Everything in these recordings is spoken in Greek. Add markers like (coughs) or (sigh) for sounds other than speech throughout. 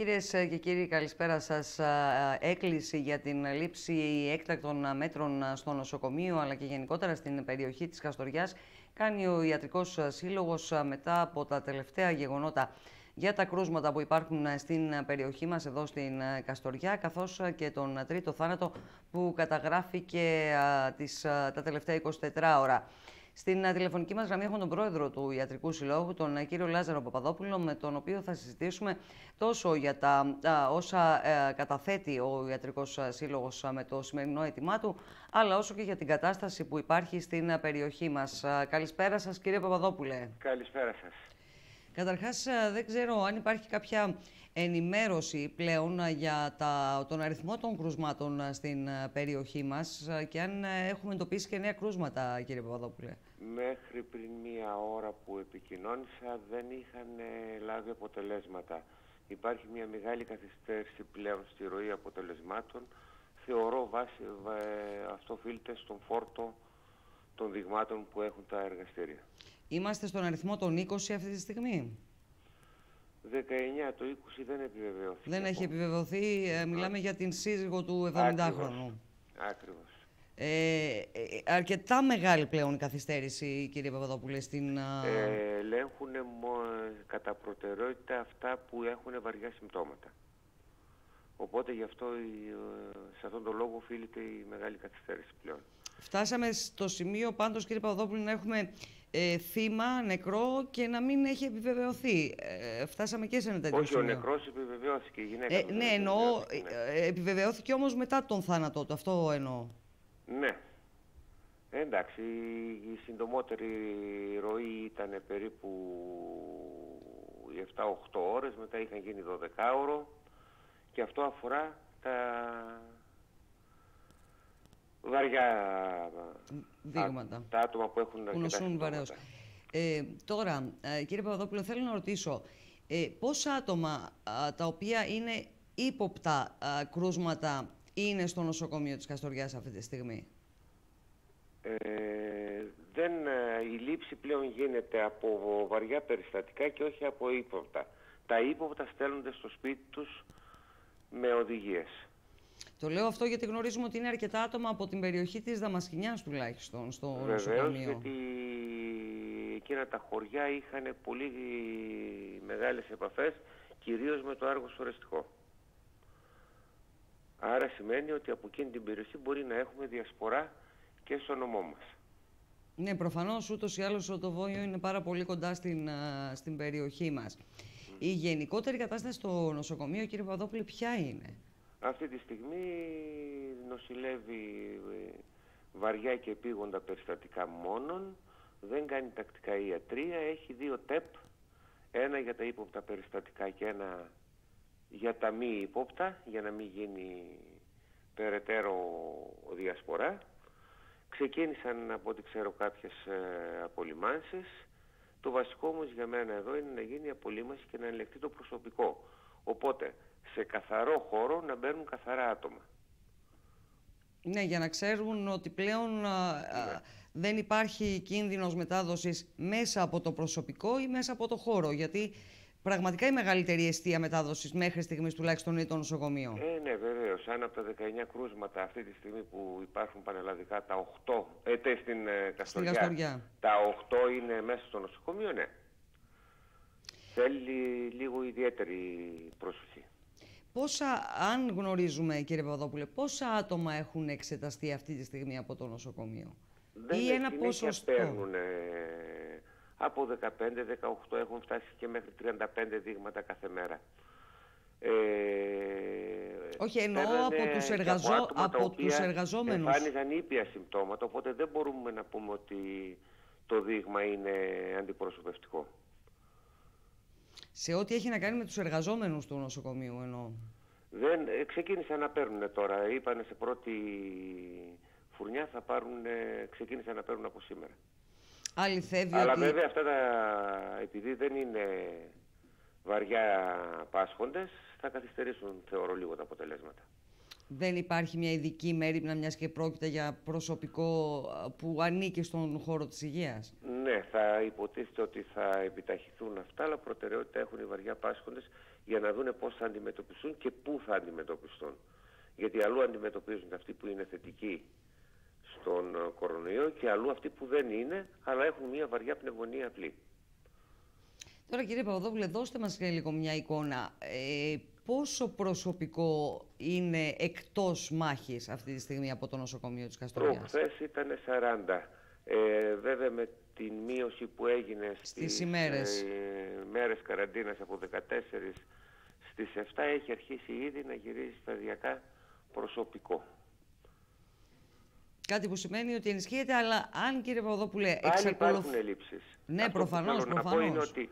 Κυρίες και κύριοι, καλησπέρα σας. Έκκληση για την λήψη έκτακτων μέτρων στο νοσοκομείο αλλά και γενικότερα στην περιοχή της Καστοριάς κάνει ο Ιατρικός Σύλλογος μετά από τα τελευταία γεγονότα για τα κρούσματα που υπάρχουν στην περιοχή μας εδώ στην Καστοριά καθώς και τον τρίτο θάνατο που καταγράφηκε τις, τα τελευταία 24 ώρα. Στην τηλεφωνική μας γραμμή έχουμε τον πρόεδρο του Ιατρικού Συλλόγου, τον κύριο Λάζαρο Παπαδόπουλο, με τον οποίο θα συζητήσουμε τόσο για τα όσα ε, καταθέτει ο Ιατρικός Σύλλογος με το σημερινό αίτημά του, αλλά όσο και για την κατάσταση που υπάρχει στην περιοχή μας. Καλησπέρα σας, κύριε Παπαδόπουλε. Καλησπέρα σας. Καταρχάς, δεν ξέρω αν υπάρχει κάποια ενημέρωση πλέον για τα, τον αριθμό των κρούσματων στην περιοχή μας και αν έχουμε εντοπίσει και νέα κρούσματα, κύριε Παπαδόπουλε. Μέχρι πριν μία ώρα που επικοινώνησα δεν είχαν λάβει αποτελέσματα. Υπάρχει μια μεγάλη καθυστέρηση πλέον στη ροή αποτελεσμάτων. Θεωρώ βάση, αυτό οφείλεται στον φόρτο των δειγμάτων που έχουν τα εργαστήρια. Είμαστε στον αριθμό των 20 αυτή τη στιγμή; 19, το 20 δεν επιβεβαιώθηκε. Δεν έχει επιβεβαιωθεί. Ε, μιλάμε για την σύζυγο του 70χρονου. Ακριβώς. Ε, ε, αρκετά μεγάλη πλέον η καθυστέρηση, κύριε Παπαδόπουλε, στην... Ε, ελέγχουν κατά προτεραιότητα αυτά που έχουν βαριά συμπτώματα. Οπότε γι' αυτό σε αυτόν τον λόγο οφείλεται η μεγάλη καθυστέρηση πλέον. Φτάσαμε στο σημείο πάντως, κύριε Παπαδόπουλε, να έχουμε ε, θύμα, νεκρό και να μην έχει επιβεβαιωθεί. Ε, φτάσαμε και σε ένα τέτοιο Όχι, ο νεκρός επιβεβαιώθηκε, η γυναίκα ε, Ναι, εννοώ, ναι. Ε, επιβεβαιώθηκε όμως μετά τον θάνατό του, αυτό εννοώ. Ναι. Εντάξει, η συντομότερη ροή ήταν περίπου 7-8 ώρες, μετά είχαν γίνει 12 ώρο και αυτό αφορά τα βαριά δείγματα. Τα άτομα που έχουν που νοσούν βαρέως. Ε, τώρα, ε, κύριε Παπαδόπουλο, θέλω να ρωτήσω, ε, πόσα άτομα τα οποία είναι ύποπτα κρούσματα είναι στο νοσοκομείο της Καστοριάς αυτή τη στιγμή; Ε, δεν, η λήψη πλέον γίνεται από βαριά περιστατικά και όχι από ύποπτα. Τα ύποπτα στέλνονται στο σπίτι τους με οδηγίες. Το λέω αυτό γιατί γνωρίζουμε ότι είναι αρκετά άτομα από την περιοχή της Δαμασκηνιάς τουλάχιστον στο Βεβαίως, νοσοκομείο. γιατί εκείνα τα χωριά είχαν πολύ μεγάλες επαφές, κυρίως με το άργος σωρεστικό. Άρα σημαίνει ότι από εκείνη την περιοχή μπορεί να έχουμε διασπορά και στο νομό μας. Ναι, προφανώς ούτως ή άλλως το Βόλιο είναι πάρα πολύ κοντά στην, στην περιοχή μας. Η γενικότερη κατάσταση στο νοσοκομείο, κύριε Παδόπουλη, ποια είναι; Αυτή τη στιγμή νοσηλεύει ε, βαριά και επίγοντα περιστατικά μόνον, δεν κάνει τακτικά ιατρία, έχει δύο ΤΕΠ, ένα για τα ύποπτα περιστατικά και ένα για τα μη ύποπτα, για να μην γίνει περαιτέρω διασπορά. Ξεκίνησαν από ό,τι ξέρω κάποιες ε, απολυμάνσεις. Το βασικό όμως για μένα εδώ είναι να γίνει η απολύμαση και να ελεγχθεί το προσωπικό. Οπότε σε καθαρό χώρο να μπαίνουν καθαρά άτομα. Ναι, για να ξέρουν ότι πλέον ναι. δεν υπάρχει κίνδυνος μετάδοσης μέσα από το προσωπικό ή μέσα από το χώρο. Γιατί πραγματικά η μεγαλύτερη αιστεία μετάδοσης μέχρι στιγμής τουλάχιστον είναι το νοσοκομείο. Ε, ναι, βεβαίως. Αν από τα 19 κρούσματα αυτή τη στιγμή που υπάρχουν πανελλαδικά τα 8, ε, στην, ε, Καστοριά, τα 8 είναι μέσα στο νοσοκομείο, ναι. Θέλει λίγο ιδιαίτερη προσοχή. Πόσα, αν γνωρίζουμε κύριε Παπαδόπουλε, πόσα άτομα έχουν εξεταστεί αυτή τη στιγμή από το νοσοκομείο; Δεν ή ένα ποσοστό; Παίρνουν, από 15-18 έχουν φτάσει και μέχρι 35 δείγματα κάθε μέρα. Ε, Όχι, εννοώ από τους, εργαζό... από, από τους εργαζόμενους. Εμφάνιζαν ήπια συμπτώματα, οπότε δεν μπορούμε να πούμε ότι το δείγμα είναι αντιπροσωπευτικό. Σε ό,τι έχει να κάνει με τους εργαζόμενους του νοσοκομείου εννοώ. Δεν, ε, ξεκίνησαν να παίρνουν τώρα. Είπανε σε πρώτη φουρνιά θα πάρουν, ξεκίνησαν να παίρνουν από σήμερα. Αληθεύει Αλλά βέβαια αυτά τα, επειδή δεν είναι βαριά πάσχοντες, θα καθυστερήσουν θεωρώ λίγο τα αποτελέσματα. Δεν υπάρχει μια ειδική μέρημνα, μιας και πρόκειται για προσωπικό που ανήκει στον χώρο της υγείας. Ναι, θα υποτίθεται ότι θα επιταχυθούν αυτά, αλλά προτεραιότητα έχουν οι βαριά πάσχοντες για να δούνε πώς θα αντιμετωπιστούν και πού θα αντιμετωπιστούν. Γιατί αλλού αντιμετωπίζουν αυτοί που είναι θετικοί στον κορονοϊό και αλλού αυτοί που δεν είναι, αλλά έχουν μια βαριά πνευμονία απλή. Τώρα κύριε Παπαδόπουλε, δώστε μας λίγο μια εικόνα. Ε, πόσο προσωπικό είναι εκτός μάχης αυτή τη στιγμή από το νοσοκομείο της Καστοριάς. Προχθές ήταν 40. Ε, βέβαια με την μείωση που έγινε στις, στις ημέρες. Ε, μέρες καραντίνας από 14 στις 7 έχει αρχίσει ήδη να γυρίζει σταδιακά προσωπικό. Κάτι που σημαίνει ότι ενισχύεται, αλλά αν κύριε Παπαδόπουλε εξακολουθεί... υπάρχουν ελλείψεις. Ναι, Αυτό προφανώς, που θέλω να πω είναι ότι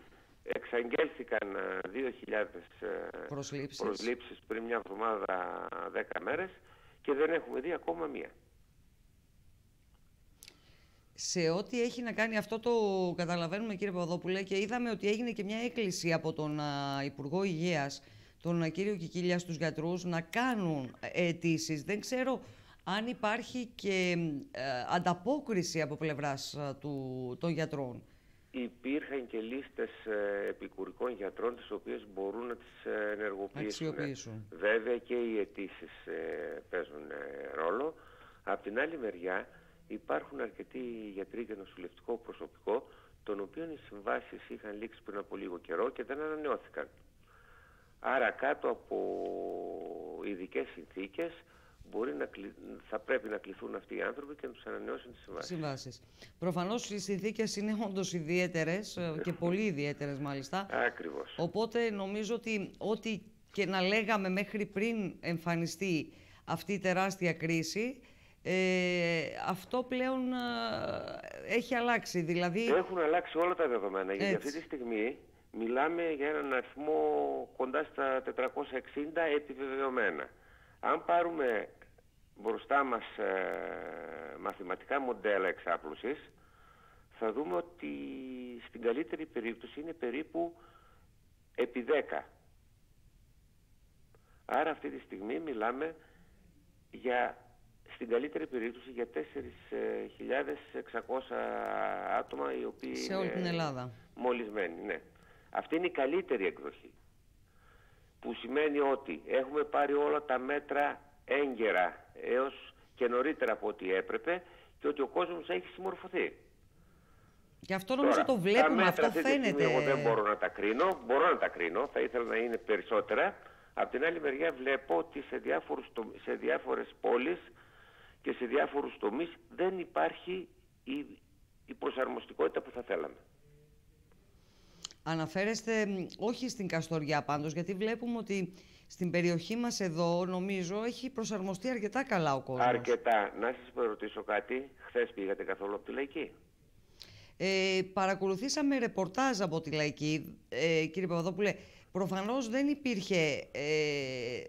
εξαγγέλθηκαν 2.000 ε, ε, προσλήψεις. προσλήψεις πριν μια εβδομάδα 10 μέρες και δεν έχουμε δει ακόμα μία. Σε ό,τι έχει να κάνει αυτό το καταλαβαίνουμε κύριε Παπαδόπουλε και είδαμε ότι έγινε και μια έκκληση από τον Υπουργό Υγείας, τον κύριο Κικίλια στους γιατρούς να κάνουν αιτήσεις. Δεν ξέρω αν υπάρχει και ε, ανταπόκριση από πλευράς του, των γιατρών. Υπήρχαν και λίστες ε, επικουρικών γιατρών τις οποίες μπορούν να τις ε, ενεργοποιήσουν. Βέβαια και οι αιτήσεις παίζουν ρόλο. Απ' την άλλη μεριά υπάρχουν αρκετοί γιατροί και νοσηλευτικό προσωπικό των οποίων οι συμβάσεις είχαν λήξει πριν από λίγο καιρό και δεν ανανεώθηκαν. Άρα κάτω από ειδικές συνθήκες μπορεί να θα πρέπει να κληθούν αυτοί οι άνθρωποι και να τους ανανεώσουν τις συμβάσεις. συμβάσεις. Προφανώς οι συνθήκες είναι όντως ιδιαίτερες ε, και πολύ ιδιαίτερες μάλιστα. Ακριβώς. Οπότε νομίζω ότι ό,τι και να λέγαμε μέχρι πριν εμφανιστεί αυτή η τεράστια κρίση, ε, αυτό πλέον ε, έχει αλλάξει. Δηλαδή... Έχουν αλλάξει όλα τα δεδομένα, γιατί αυτή τη στιγμή μιλάμε για έναν αριθμό κοντά στα 460 επιβεβαιωμένα. Αν πάρουμε μπροστά μας ε, μαθηματικά μοντέλα εξάπλωσης, θα δούμε ότι στην καλύτερη περίπτωση είναι περίπου επί 10. Άρα αυτή τη στιγμή μιλάμε για, στην καλύτερη περίπτωση για 4.600 άτομα οι οποίοι Σε όλη την Ελλάδα. μολυσμένοι. Ναι. Αυτή είναι η καλύτερη εκδοχή. Που σημαίνει ότι έχουμε πάρει όλα τα μέτρα έγκαιρα έως και νωρίτερα από ό,τι έπρεπε και ότι ο κόσμος έχει συμμορφωθεί. Και αυτό νομίζω το βλέπουμε, τα αυτό φαίνεται. εγώ δεν μπορώ να τα κρίνω, μπορώ να τα κρίνω, θα ήθελα να είναι περισσότερα. Απ' την άλλη μεριά βλέπω ότι σε, διάφορους, σε διάφορες πόλεις και σε διάφορους τομείς δεν υπάρχει η, η προσαρμοστικότητα που θα θέλαμε. Αναφέρεστε όχι στην Καστοριά πάντως, γιατί βλέπουμε ότι στην περιοχή μας εδώ, νομίζω, έχει προσαρμοστεί αρκετά καλά ο κόσμος. Αρκετά. Να σας ρωτήσω κάτι. Χθες πήγατε καθόλου από τη Λαϊκή; Ε, παρακολουθήσαμε ρεπορτάζ από τη Λαϊκή, ε, κύριε Παπαδόπουλε. Προφανώς δεν υπήρχε ε,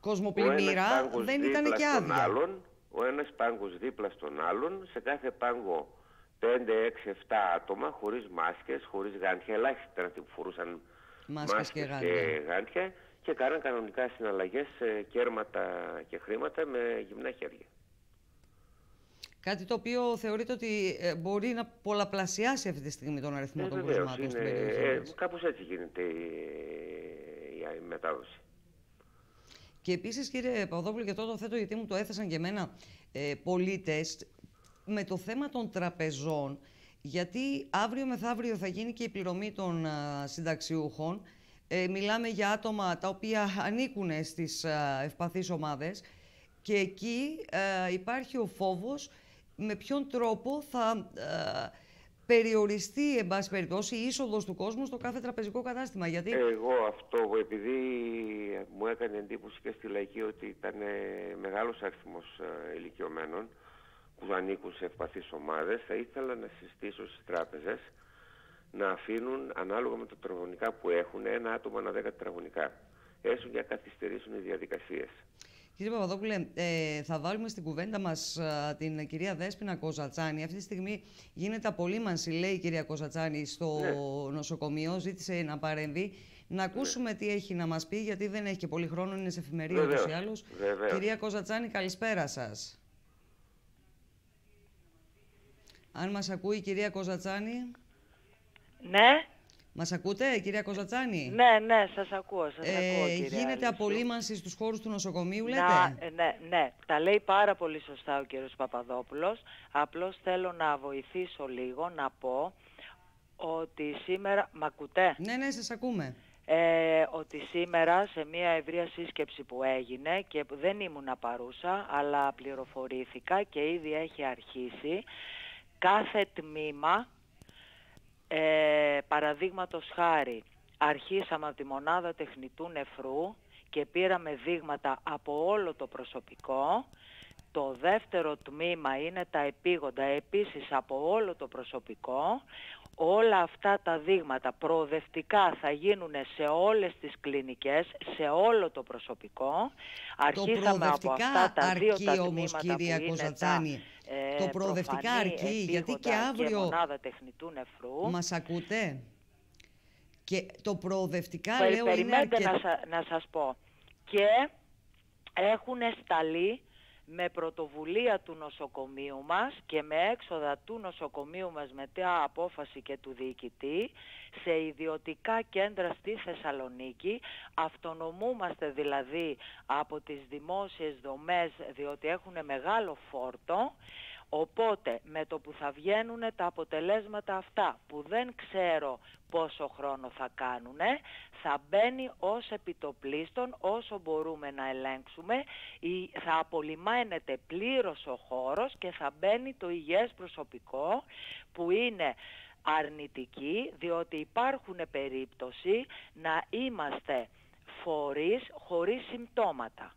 κοσμοπλημμύρα, δεν ήταν και άδεια. Άλλον, ο ένας πάγκος δίπλα στον άλλον, σε κάθε πάγκο 5, 6, 7 άτομα, χωρίς μάσκες, χωρίς γάντια, ελάχιστα ήταν αυτοί που φορούσαν μάσκες, μάσκες και, γάντια. και γάντια και κάναν κανονικά συναλλαγές σε κέρματα και χρήματα με γυμνά χέρια. Κάτι το οποίο θεωρείται ότι ε, μπορεί να πολλαπλασιάσει αυτή τη στιγμή τον αριθμό ε, των κρούσματων στην περιοχή ε, Κάπως έτσι γίνεται η, η, μετάδοση. Και επίσης κύριε Παπαδόπουλο, και αυτό το θέτω γιατί μου το έθεσαν και εμένα ε, πολίτες, με το θέμα των τραπεζών, γιατί αύριο μεθαύριο θα γίνει και η πληρωμή των συνταξιούχων, ε, μιλάμε για άτομα τα οποία ανήκουν στις ε, ευπαθείς ομάδες και εκεί ε, υπάρχει ο φόβος με ποιον τρόπο θα ε, περιοριστεί, εν πάση περιπτώσει, η είσοδος του κόσμου στο κάθε τραπεζικό κατάστημα. Γιατί... Εγώ αυτό, επειδή μου έκανε εντύπωση και στη Λαϊκή ότι ήταν μεγάλος αριθμός ηλικιωμένων που ανήκουν σε ευπαθείς ομάδες, θα ήθελα να συστήσω στις τράπεζες να αφήνουν ανάλογα με τα τετραγωνικά που έχουν ένα άτομο ανά δέκα τετραγωνικά. Έστω για καθυστερήσουν οι διαδικασίες. Κύριε Παπαδόπουλε, ε, θα βάλουμε στην κουβέντα μας την κυρία Δέσποινα Κοζατσάνη. Αυτή τη στιγμή γίνεται απολύμανση, λέει η κυρία Κοζατσάνη, στο ναι. νοσοκομείο. Ζήτησε να παρέμβει. Να ακούσουμε τι έχει να μας πει, γιατί δεν έχει και πολύ χρόνο, είναι σε εφημερία ούτως ή άλλως. Κυρία Κοζατσάνη, καλησπέρα σας. Αν μας ακούει η κυρία Κοζατσάνη. Ναι. Μας ακούτε, κυρία Κοζατσάνη; Ναι, ναι, σας ακούω. Σας ε, ακούω κυρία γίνεται απολύμανση στους χώρους του νοσοκομείου, λέτε; Να, ε, ναι, ναι, τα λέει πάρα πολύ σωστά ο κύριος Παπαδόπουλος. Απλώς θέλω να βοηθήσω λίγο, να πω ότι σήμερα... Μ' ακούτε; Ναι, ναι, σας ακούμε. Ε, ότι σήμερα σε μια ευρεία σύσκεψη που έγινε και δεν ήμουν παρούσα, αλλά πληροφορήθηκα και ήδη έχει αρχίσει, κάθε τμήμα ε, παραδείγματος χάρη, αρχίσαμε από τη μονάδα τεχνητού νεφρού και πήραμε δείγματα από όλο το προσωπικό. Το δεύτερο τμήμα είναι τα επίγοντα επίσης από όλο το προσωπικό. Όλα αυτά τα δείγματα προοδευτικά θα γίνουν σε όλες τις κλινικές, σε όλο το προσωπικό. Αρχίσαμε από αυτά τα δύο τα τμήματα που είναι τα ε, το προοδευτικά αρκεί, γιατί και αύριο... Και μονάδα τεχνητού νεφρού. Μας ακούτε; Και το προοδευτικά, Περι, λέω, περιμένετε είναι να, σα, να σας πω. Και έχουν σταλεί με πρωτοβουλία του νοσοκομείου μας και με έξοδα του νοσοκομείου μας μετά απόφαση και του διοικητή σε ιδιωτικά κέντρα στη Θεσσαλονίκη. Αυτονομούμαστε δηλαδή από τις δημόσιες δομές διότι έχουν μεγάλο φόρτο. Οπότε με το που θα βγαίνουν τα αποτελέσματα αυτά που δεν ξέρω πόσο χρόνο θα κάνουν, θα μπαίνει ως επιτοπλίστων όσο μπορούμε να ελέγξουμε ή θα απολυμάνεται πλήρως ο χώρος και θα μπαίνει το υγιές προσωπικό που είναι αρνητική διότι υπάρχουν περίπτωση να είμαστε φορείς χωρίς συμπτώματα.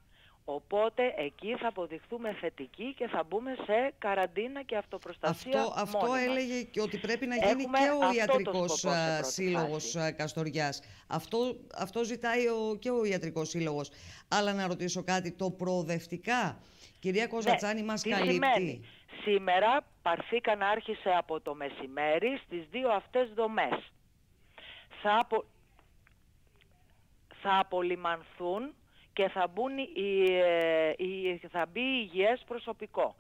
Οπότε εκεί θα αποδειχθούμε θετικοί και θα μπούμε σε καραντίνα και αυτοπροστασία Αυτό, αυτό έλεγε και ότι πρέπει να γίνει και ο ιατρικός σύλλογος Καστοριάς. Αυτό, αυτό ζητάει ο, και ο ιατρικός σύλλογος. Αλλά να ρωτήσω κάτι, το προοδευτικά, κυρία Κοζατσάνη, ναι, μας καλύπτει; Σημαίνει. Σήμερα παρθήκαν άρχισε από το μεσημέρι στις δύο αυτές δομές. Θα, απο... θα απολυμανθούν και θα, μπουν οι, ε, θα μπει υγιές προσωπικό.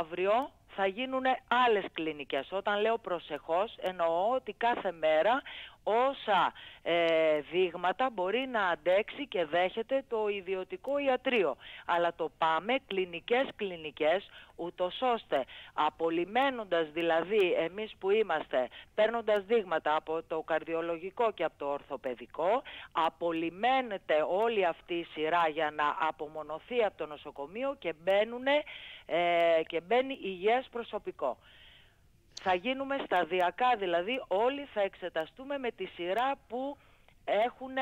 Αύριο θα γίνουν άλλες κλινικές. Όταν λέω προσεχώς εννοώ ότι κάθε μέρα όσα ε, δείγματα μπορεί να αντέξει και δέχεται το ιδιωτικό ιατρείο. Αλλά το πάμε κλινικές κλινικές ούτως ώστε απολυμένοντας δηλαδή εμείς που είμαστε παίρνοντας δείγματα από το καρδιολογικό και από το ορθοπαιδικό απολυμένεται όλη αυτή η σειρά για να απομονωθεί από το νοσοκομείο και, μπαίνουν, ε, και μπαίνει υγιές προσωπικό. Θα γίνουμε σταδιακά, δηλαδή όλοι θα εξεταστούμε με τη σειρά που έχουν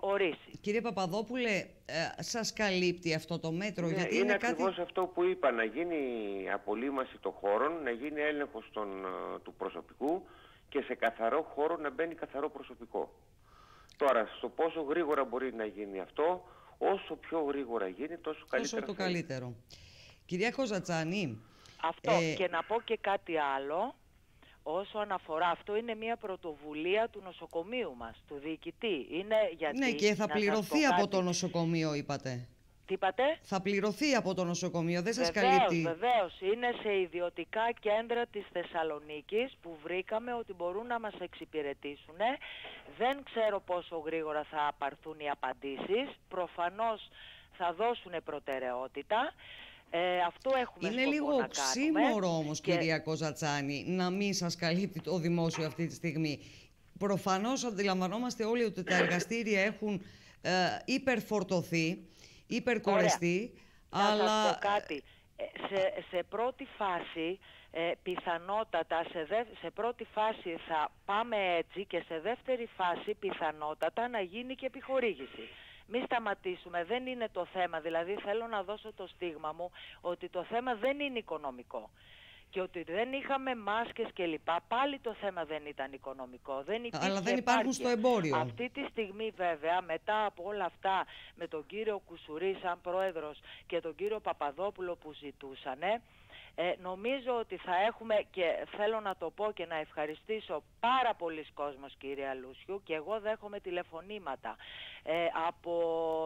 ορίσει. Κύριε Παπαδόπουλε, ε, σας καλύπτει αυτό το μέτρο, ναι, γιατί είναι, είναι ακριβώς αυτό που είπα, να γίνει απολύμαση των χώρων, να γίνει έλεγχος των, ε, του προσωπικού και σε καθαρό χώρο να μπαίνει καθαρό προσωπικό. Τώρα, στο πόσο γρήγορα μπορεί να γίνει αυτό, όσο πιο γρήγορα γίνει, τόσο καλύτερα. Όσο το καλύτερο. Κυρία Κοζατσάνη, αυτό ε, και να πω και κάτι άλλο όσο αναφορά. Αυτό είναι μια πρωτοβουλία του νοσοκομείου μας, του διοικητή. Είναι γιατί, ναι και θα πληρωθεί από το νοσοκομείο είπατε. Τι είπατε; Θα πληρωθεί από το νοσοκομείο, δεν σας βεβαίως, καλύπτει. Βεβαίως, είναι σε ιδιωτικά κέντρα της Θεσσαλονίκης που βρήκαμε ότι μπορούν να μας εξυπηρετήσουν. Δεν ξέρω πόσο γρήγορα θα απαρθούν οι απαντήσεις. Προφανώς θα δώσουν προτεραιότητα. Ε, αυτό έχουμε Είναι λίγο οξύμορο όμως και... κυρία Κοζατσάνη να μην σας καλύπτει το δημόσιο αυτή τη στιγμή. Προφανώς αντιλαμβανόμαστε όλοι ότι τα εργαστήρια έχουν ε, υπερφορτωθεί, υπερκορεστεί. Αλλά... Να σας πω κάτι. Ε, σε, σε πρώτη φάση ε, πιθανότατα σε, σε πρώτη φάση θα πάμε έτσι και σε δεύτερη φάση πιθανότατα να γίνει και επιχορήγηση μη σταματήσουμε. Δεν είναι το θέμα. Δηλαδή θέλω να δώσω το στίγμα μου ότι το θέμα δεν είναι οικονομικό και ότι δεν είχαμε μάσκες και λοιπά, πάλι το θέμα δεν ήταν οικονομικό. Δεν Αλλά δεν υπάρχουν στο εμπόριο. Αυτή τη στιγμή βέβαια, μετά από όλα αυτά με τον κύριο Κουσουρί σαν πρόεδρος και τον κύριο Παπαδόπουλο που ζητούσανε, Ε, νομίζω ότι θα έχουμε και θέλω να το πω και να ευχαριστήσω πάρα πολλοί κόσμος κυρία Λούσιου και εγώ δέχομαι τηλεφωνήματα ε, από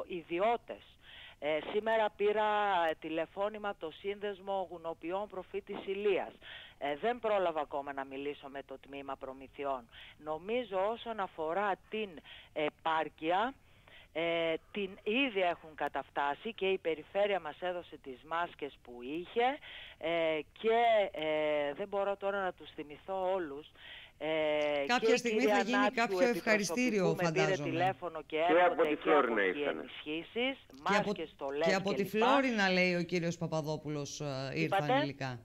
ιδιώτες. Ε, σήμερα πήρα τηλεφώνημα από το Σύνδεσμο Γουνοποιών Προφήτης Ηλίας. Ε, δεν πρόλαβα ακόμα να μιλήσω με το τμήμα προμηθειών. Νομίζω όσον αφορά την επάρκεια, ε, την ήδη έχουν καταφτάσει και η περιφέρεια μας έδωσε τις μάσκες που είχε ε, και ε, δεν μπορώ τώρα να τους θυμηθώ όλους. Ε, Κάποια στιγμή θα γίνει κάποιο ευχαριστήριο φαντάζομαι. Πήρε τηλέφωνο και, και από τη Φλόρινα ήρθαν. Και από, και από τη Φλόρινα λέει ο κύριος Παπαδόπουλος ε, ήρθαν υλικά.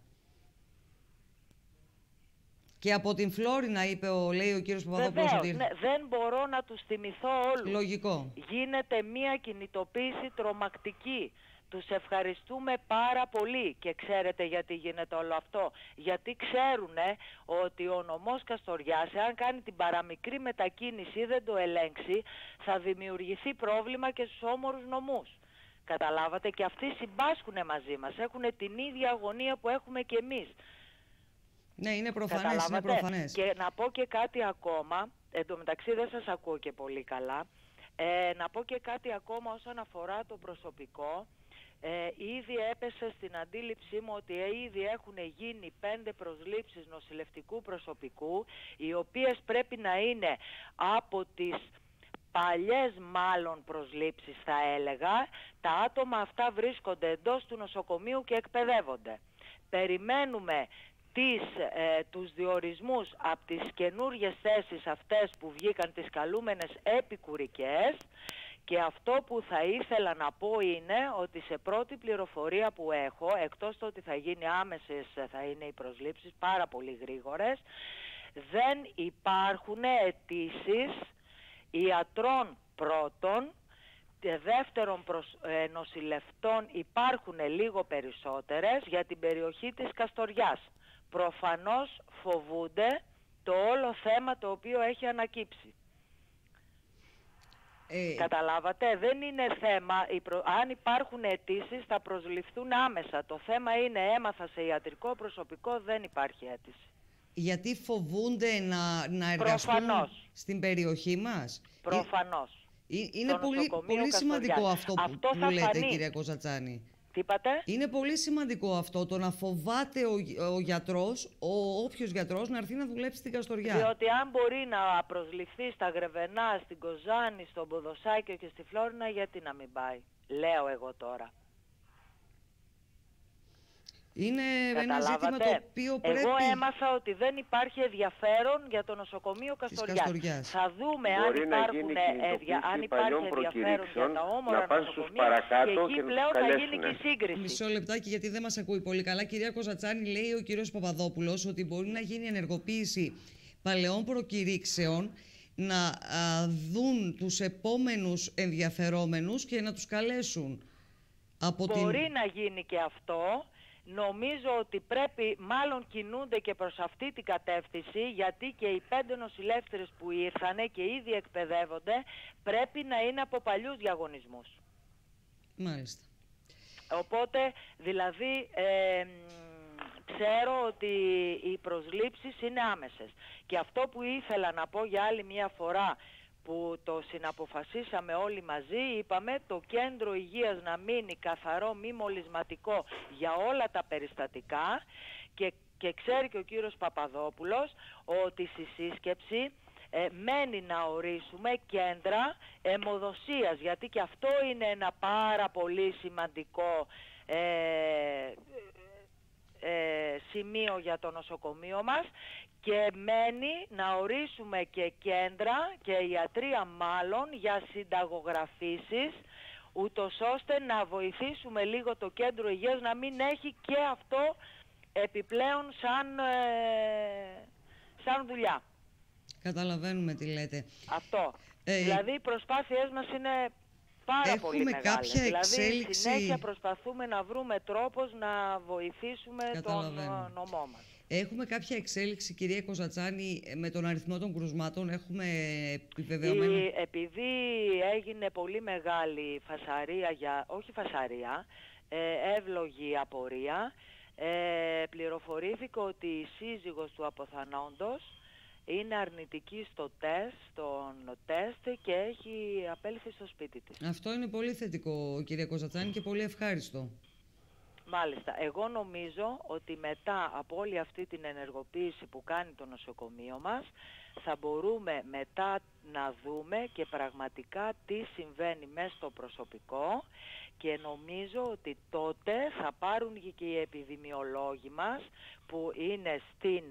Και από την Φλόρινα είπε, ο, λέει ο κύριος Παπαδόπουλος ότι... Ναι, δεν μπορώ να τους θυμηθώ όλους. Λογικό. Γίνεται μια κινητοποίηση τρομακτική. Τους ευχαριστούμε πάρα πολύ και ξέρετε γιατί γίνεται όλο αυτό. Γιατί ξέρουν ότι ο νομός Καστοριάς, αν κάνει την παραμικρή μετακίνηση ή δεν το ελέγξει, θα δημιουργηθεί πρόβλημα και στους όμορους νομούς. Καταλάβατε και αυτοί συμπάσχουν μαζί μας, έχουν την ίδια αγωνία που έχουμε και εμείς. Ναι, είναι προφανές, είναι προφανές. Και να πω και κάτι ακόμα, εν τω μεταξύ δεν σας ακούω και πολύ καλά, ε, να πω και κάτι ακόμα όσον αφορά το προσωπικό. Ε, ήδη έπεσε στην αντίληψή μου ότι ε, ήδη έχουν γίνει πέντε προσλήψεις νοσηλευτικού προσωπικού, οι οποίες πρέπει να είναι από τις παλιές μάλλον προσλήψεις θα έλεγα, τα άτομα αυτά βρίσκονται εντός του νοσοκομείου και εκπαιδεύονται. Περιμένουμε τις, ε, τους διορισμούς από τις καινούργιες θέσεις αυτές που βγήκαν τις καλούμενες επικουρικές και αυτό που θα ήθελα να πω είναι ότι σε πρώτη πληροφορία που έχω, εκτός το ότι θα γίνει άμεσες θα είναι οι προσλήψεις πάρα πολύ γρήγορες, δεν υπάρχουν αιτήσεις ιατρών πρώτων δεύτερων προς, ε, νοσηλευτών υπάρχουν λίγο περισσότερες για την περιοχή της Καστοριάς προφανώς φοβούνται το όλο θέμα το οποίο έχει ανακύψει. Ε... Καταλάβατε, δεν είναι θέμα, αν υπάρχουν αιτήσεις θα προσληφθούν άμεσα. Το θέμα είναι έμαθα σε ιατρικό προσωπικό, δεν υπάρχει αίτηση. Γιατί φοβούνται να, να εργαστούν στην περιοχή μας; Προφανώς. Ε, είναι πολύ, πολύ σημαντικό αυτό που, αυτό που λέτε κυρία Κοζατσάνη. Είναι πολύ σημαντικό αυτό το να φοβάται ο, ο γιατρός, ο όποιος γιατρός να έρθει να δουλέψει στην Καστοριά. Διότι αν μπορεί να προσληφθεί στα Γρεβενά, στην Κοζάνη, στον Ποδοσάκιο και στη Φλόρινα, γιατί να μην πάει. Λέω εγώ τώρα. Είναι ένα ζήτημα το οποίο πρέπει... Εγώ έμαθα ότι δεν υπάρχει ενδιαφέρον για το νοσοκομείο Καστοριάς. Θα δούμε αν υπάρχουν, εδια... αν υπάρχει ενδιαφέρον για τα όμορα νοσοκομεία και εκεί και πλέον θα γίνει και η σύγκριση. Μισό λεπτάκι γιατί δεν μας ακούει πολύ καλά. Κυρία Κοζατσάνη λέει ο κύριος Παπαδόπουλος ότι μπορεί να γίνει ενεργοποίηση παλαιών προκηρύξεων να α, δουν τους επόμενους ενδιαφερόμενους και να τους καλέσουν. Από Μπορεί να γίνει και αυτό νομίζω ότι πρέπει, μάλλον κινούνται και προς αυτή την κατεύθυνση, γιατί και οι πέντε νοσηλεύτρες που ήρθανε και ήδη εκπαιδεύονται, πρέπει να είναι από παλιούς διαγωνισμούς. Μάλιστα. Οπότε, δηλαδή, ε, ξέρω ότι οι προσλήψεις είναι άμεσες. Και αυτό που ήθελα να πω για άλλη μια φορά που το συναποφασίσαμε όλοι μαζί, είπαμε το κέντρο υγείας να μείνει καθαρό, μη μολυσματικό για όλα τα περιστατικά. Και, και ξέρει και ο κύριος Παπαδόπουλος ότι στη σύσκεψη ε, μένει να ορίσουμε κέντρα αιμοδοσίας γιατί και αυτό είναι ένα πάρα πολύ σημαντικό ε, ε, σημείο για το νοσοκομείο μας και μένει να ορίσουμε και κέντρα και ιατρία μάλλον για συνταγογραφήσεις ούτως ώστε να βοηθήσουμε λίγο το κέντρο υγείας να μην έχει και αυτό επιπλέον σαν, ε, σαν δουλειά. Καταλαβαίνουμε τι λέτε. Αυτό. Ε, δηλαδή οι προσπάθειές μας είναι πάρα έχουμε πολύ μεγάλες. Κάποια δηλαδή εξέλιξη... συνέχεια προσπαθούμε να βρούμε τρόπος να βοηθήσουμε τον νομό μας. Έχουμε κάποια εξέλιξη, κυρία Κοζατσάνη, με τον αριθμό των κρουσμάτων, έχουμε επιβεβαιωμένο. Επειδή έγινε πολύ μεγάλη φασαρία, για, όχι φασαρία, ε, εύλογη απορία, ε, πληροφορήθηκα ότι η σύζυγος του αποθανόντος είναι αρνητική στο τεστ, στον τεστ και έχει απέλθει στο σπίτι της. Αυτό είναι πολύ θετικό κύριε Κοζατσάνη και πολύ ευχάριστο. Μάλιστα. Εγώ νομίζω ότι μετά από όλη αυτή την ενεργοποίηση που κάνει το νοσοκομείο μας θα μπορούμε μετά να δούμε και πραγματικά τι συμβαίνει μέσα στο προσωπικό και νομίζω ότι τότε θα πάρουν και οι επιδημιολόγοι μας που είναι στην,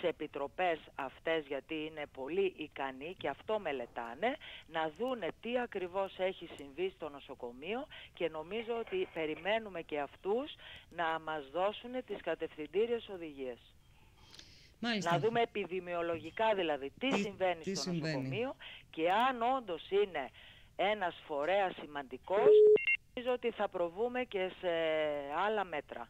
σε επιτροπές αυτές γιατί είναι πολύ ικανοί και αυτό μελετάνε να δούνε τι ακριβώς έχει συμβεί στο νοσοκομείο και νομίζω ότι περιμένουμε και αυτούς να μας δώσουν τις κατευθυντήριες οδηγίες. Μάλιστα. Να δούμε επιδημιολογικά δηλαδή τι, συμβαίνει στο νοσοκομείο και αν όντως είναι ένας φορέας σημαντικός νομίζω ότι θα προβούμε και σε άλλα μέτρα.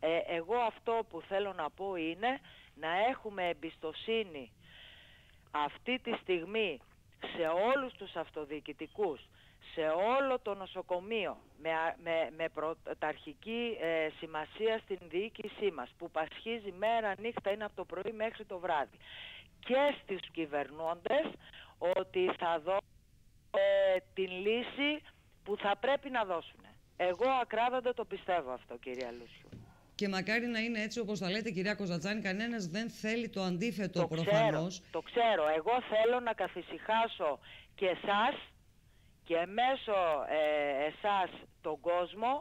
Ε, εγώ αυτό που θέλω να πω είναι να έχουμε εμπιστοσύνη αυτή τη στιγμή σε όλους τους αυτοδιοικητικούς, σε όλο το νοσοκομείο με, με, με πρωταρχική ε, σημασία στην διοίκησή μας που πασχίζει μέρα νύχτα είναι από το πρωί μέχρι το βράδυ και στις κυβερνώντες ότι θα δώσουν ε, την λύση που θα πρέπει να δώσουν. Εγώ ακράδαντα το πιστεύω αυτό κυρία Λούσιου. Και μακάρι να είναι έτσι όπως τα λέτε κυρία Κοζατσάνη, κανένας δεν θέλει το αντίθετο το προφανώς. Ξέρω, το ξέρω. Εγώ θέλω να καθησυχάσω και εσάς και μέσω ε, εσάς τον κόσμο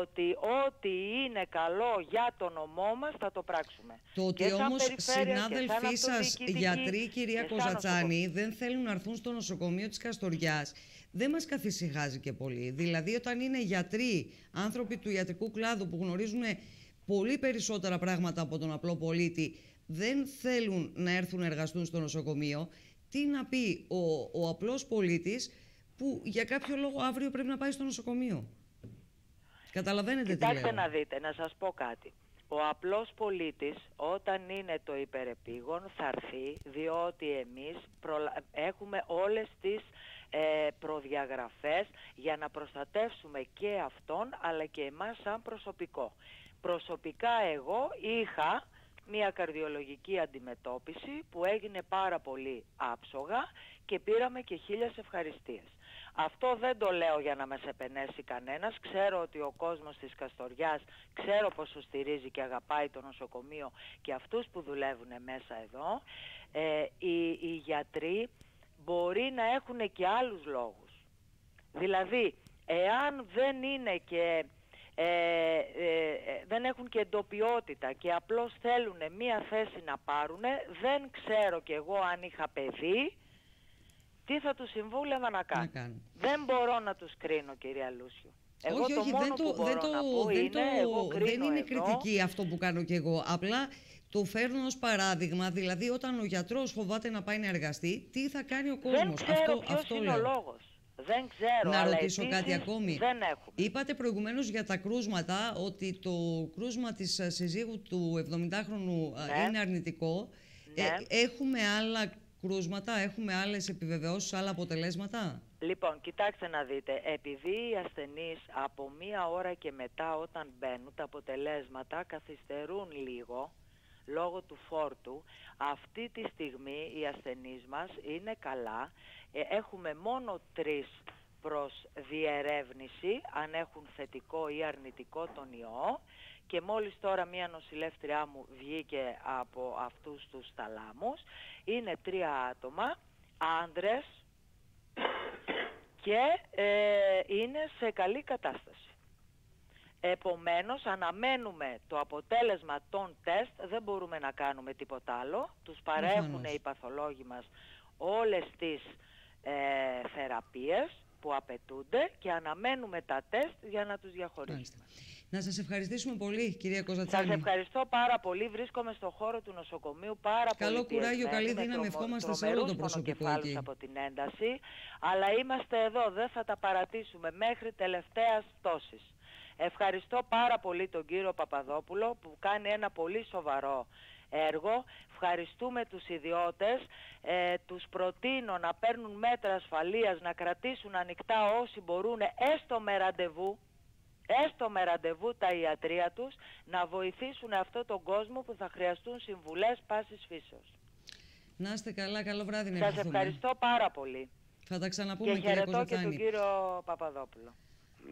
ότι ό,τι είναι καλό για τον ομό μας θα το πράξουμε. Το ότι όμως συνάδελφοί σας γιατροί κυρία Κοζατσάνη δεν θέλουν να έρθουν στο νοσοκομείο της Καστοριάς δεν μας καθησυχάζει και πολύ. Δηλαδή όταν είναι γιατροί, άνθρωποι του ιατρικού κλάδου που γνωρίζουν πολύ περισσότερα πράγματα από τον απλό πολίτη, δεν θέλουν να έρθουν να εργαστούν στο νοσοκομείο, τι να πει ο, ο απλός πολίτης που για κάποιο λόγο αύριο πρέπει να πάει στο νοσοκομείο. Καταλαβαίνετε Κοιτάξτε τι λέω. να δείτε, να σας πω κάτι. Ο απλός πολίτης όταν είναι το υπερεπίγον θα έρθει διότι εμείς έχουμε όλες τις ε, προδιαγραφές για να προστατεύσουμε και αυτόν αλλά και εμάς σαν προσωπικό. Προσωπικά εγώ είχα μια καρδιολογική αντιμετώπιση που έγινε πάρα πολύ άψογα και πήραμε και χίλιες ευχαριστίες. Αυτό δεν το λέω για να με επενέσει κανένας. Ξέρω ότι ο κόσμος της Καστοριάς, ξέρω πόσο στηρίζει και αγαπάει το νοσοκομείο και αυτούς που δουλεύουν μέσα εδώ. Ε, οι, οι γιατροί μπορεί να έχουν και άλλους λόγους. Δηλαδή, εάν δεν είναι και... Ε, ε, ε, δεν έχουν και εντοπιότητα και απλώς θέλουν μία θέση να πάρουν, δεν ξέρω κι εγώ αν είχα παιδί, τι θα τους συμβούλευα να κάνουν; Δεν μπορώ να τους κρίνω, κυρία Λούσιο. Εγώ όχι, το όχι, μόνο δεν το, που μπορώ δεν το, να πω δεν είναι, το, εγώ δεν είναι εδώ, κριτική αυτό που κάνω κι εγώ. Απλά το φέρνω ως παράδειγμα, δηλαδή όταν ο γιατρός φοβάται να πάει να εργαστεί, τι θα κάνει ο κόσμος; Δεν ξέρω αυτό, ποιος αυτό είναι λέω. ο λόγος. Δεν ξέρω, Να αλλά ρωτήσω κάτι ακόμη. Δεν έχουμε. Είπατε προηγουμένως για τα κρούσματα ότι το κρούσμα της ε, συζύγου του 70χρονου Ναι. είναι αρνητικό. Ναι. Ε, έχουμε άλλα κρούσματα, έχουμε άλλες επιβεβαιώσεις, άλλα αποτελέσματα; Λοιπόν, κοιτάξτε να δείτε, επειδή οι ασθενείς από μία ώρα και μετά όταν μπαίνουν τα αποτελέσματα καθυστερούν λίγο λόγω του φόρτου, αυτή τη στιγμή οι ασθενείς μας είναι καλά. Ε, έχουμε μόνο τρεις προς διερεύνηση αν έχουν θετικό ή αρνητικό τον ιό και μόλις τώρα μία νοσηλεύτριά μου βγήκε από αυτούς τους ταλάμους. Είναι τρία άτομα, άντρες, (coughs) και ε, είναι σε καλή κατάσταση. Επομένως, αναμένουμε το αποτέλεσμα των τεστ, δεν μπορούμε να κάνουμε τίποτα άλλο. Τους παρέχουν Προφανώς. οι παθολόγοι μας όλες τις ε, θεραπείες που απαιτούνται και αναμένουμε τα τεστ για να τους διαχωρίσουμε. Μάλιστα. Να σας ευχαριστήσουμε πολύ, κυρία Σας Κοζατσάνη. ευχαριστώ πάρα πολύ. Βρίσκομαι στο χώρο του νοσοκομείου πάρα Καλό πολύ κουράγιο, πιεσμένη, καλή με δύναμη. τρομο- Ευχόμαστε σε όλο το τρομερούς προσωπικό μονοκεφάλους εκεί. από την ένταση. Αλλά είμαστε εδώ, δεν θα τα παρατήσουμε μέχρι τελευταίας πτώσης. Ευχαριστώ πάρα πολύ τον κύριο Παπαδόπουλο που κάνει ένα πολύ σοβαρό έργο. Ευχαριστούμε τους ιδιώτες. Ε, τους προτείνω να παίρνουν μέτρα ασφαλείας, να κρατήσουν ανοιχτά όσοι μπορούν, έστω με ραντεβού, έστω με ραντεβού τα ιατρία τους, να βοηθήσουν αυτόν τον κόσμο που θα χρειαστούν συμβουλές πάσης φύσεως. Να είστε καλά, καλό βράδυ να Σας ευχαριστώ πάρα πολύ. Θα τα ξαναπούμε και κύριε χαιρετώ και Κοζατζάνη. τον κύριο Παπαδόπουλο.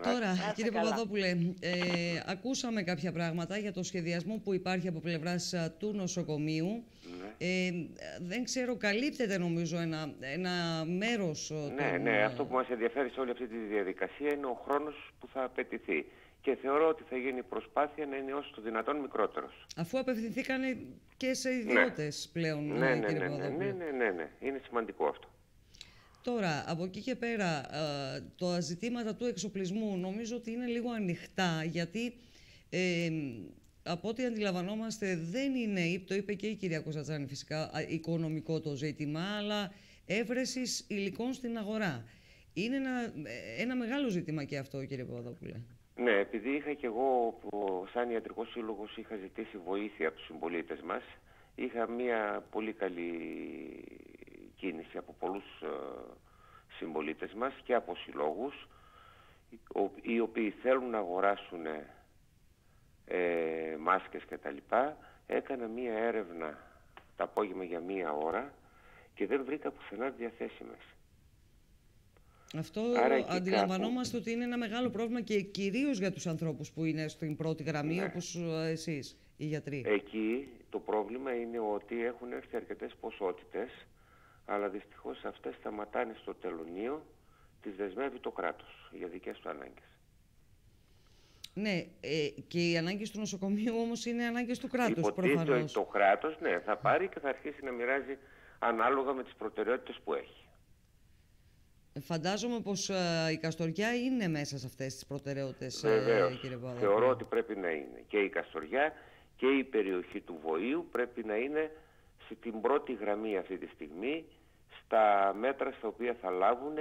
Τώρα, είστε κύριε καλά. Παπαδόπουλε, ε, ακούσαμε κάποια πράγματα για το σχεδιασμό που υπάρχει από πλευράς α, του νοσοκομείου. Ναι. Ε, δεν ξέρω, καλύπτεται νομίζω ένα, ένα μέρος... α, Ναι, των, ναι, α, αυτό που μας ενδιαφέρει σε όλη αυτή τη διαδικασία είναι ο χρόνος που θα απαιτηθεί. Και θεωρώ ότι θα γίνει προσπάθεια να είναι όσο το δυνατόν μικρότερος. Αφού απευθυνθήκανε και σε ιδιώτες πλέον, Ναι, α, ναι, κύριε ναι, ναι, Παπαδόπουλε. ναι, ναι, ναι, ναι. Είναι σημαντικό αυτό. Τώρα, από εκεί και πέρα, α, τα ζητήματα του εξοπλισμού νομίζω ότι είναι λίγο ανοιχτά, γιατί ε, από ό,τι αντιλαμβανόμαστε δεν είναι, το είπε και η κυρία Κωνσταντζάνη φυσικά, α, οικονομικό το ζήτημα, αλλά έβρεσης υλικών στην αγορά. Είναι ένα, ε, ένα μεγάλο ζήτημα και αυτό, κύριε Παπαδόπουλε. Ναι, επειδή είχα και εγώ που, σαν ιατρικός σύλλογος είχα ζητήσει βοήθεια από τους συμπολίτες μας, είχα μια πολύ καλή κίνηση από πολλούς ε, συμπολίτες μας και από συλλόγους, ο- οι οποίοι θέλουν να αγοράσουν ε, μάσκες και τα λοιπά. Έκανα μία έρευνα το απόγευμα για μία ώρα και δεν βρήκα πουθενά διαθέσιμες. Αυτό Άρα εκεί αντιλαμβανόμαστε ότι είναι ένα μεγάλο πρόβλημα και κυρίως για τους ανθρώπους που είναι στην πρώτη γραμμή, Ναι. όπως ε, εσείς, οι γιατροί. Εκεί το πρόβλημα είναι ότι έχουν έρθει αρκετές ποσότητες, αλλά δυστυχώς αυτές σταματάνε στο τελωνίο, τις δεσμεύει το κράτος για δικές του ανάγκες. Ναι, ε, και οι ανάγκες του νοσοκομείου όμως είναι ανάγκες του κράτους Υποτίθεται ότι προφανώς. το κράτος ναι, θα πάρει και θα αρχίσει να μοιράζει ανάλογα με τις προτεραιότητες που έχει. Φαντάζομαι πως ε, η Καστοριά είναι μέσα σε αυτές τις προτεραιότητες, ε, Βεβαίως, κύριε Παπαδόπουλε. θεωρώ ότι πρέπει να είναι. Και η Καστοριά και η περιοχή του Βοήου πρέπει να είναι στην πρώτη γραμμή αυτή τη στιγμή στα μέτρα στα οποία θα λάβουν